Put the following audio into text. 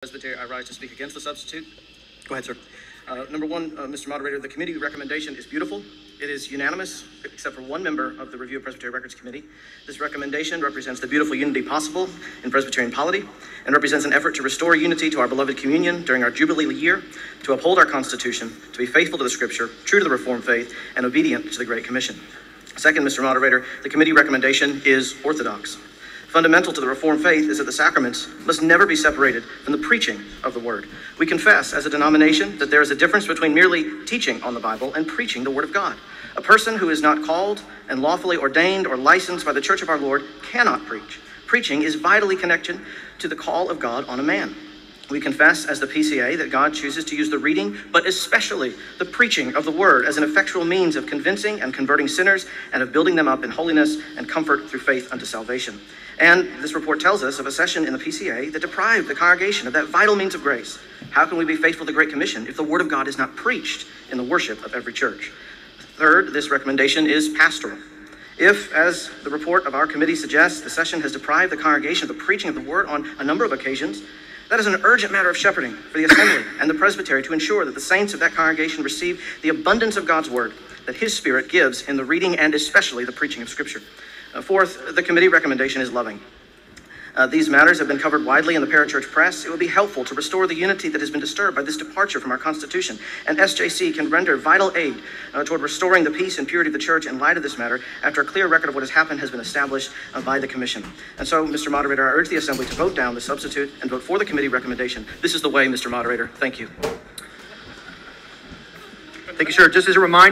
Presbytery, I rise to speak against the substitute. Go ahead, sir. Uh, Number one, uh, Mr. Moderator, the committee recommendation is beautiful. It is unanimous, except for one member of the Review of Presbyterian Records Committee. This recommendation represents the beautiful unity possible in Presbyterian polity and represents an effort to restore unity to our beloved communion during our Jubilee year, to uphold our Constitution, to be faithful to the Scripture, true to the Reformed faith, and obedient to the Great Commission. Second, Mr. Moderator, the committee recommendation is orthodox. Fundamental to the Reformed faith is that the sacraments must never be separated from the preaching of the Word. We confess as a denomination that there is a difference between merely teaching on the Bible and preaching the Word of God. A person who is not called and lawfully ordained or licensed by the Church of our Lord cannot preach. Preaching is vitally connected to the call of God on a man. We confess as the PCA that God chooses to use the reading, but especially the preaching of the word as an effectual means of convincing and converting sinners and of building them up in holiness and comfort through faith unto salvation. And this report tells us of a session in the PCA that deprived the congregation of that vital means of grace. How can we be faithful to the Great Commission if the word of God is not preached in the worship of every church? Third, this recommendation is pastoral. If, as the report of our committee suggests, the session has deprived the congregation of the preaching of the word on a number of occasions, that is an urgent matter of shepherding for the assembly and the presbytery to ensure that the saints of that congregation receive the abundance of God's word that His Spirit gives in the reading and especially the preaching of Scripture. Uh, fourth, the committee recommendation is loving. Uh, these matters have been covered widely in the parachurch press. It would be helpful to restore the unity that has been disturbed by this departure from our Constitution, and SJC can render vital aid uh, toward restoring the peace and purity of the church in light of this matter after a clear record of what has happened has been established uh, by the Commission. And so, Mr. Moderator, I urge the Assembly to vote down the substitute and vote for the committee recommendation. This is the way, Mr. Moderator. Thank you. Thank you, sir. Just as a reminder,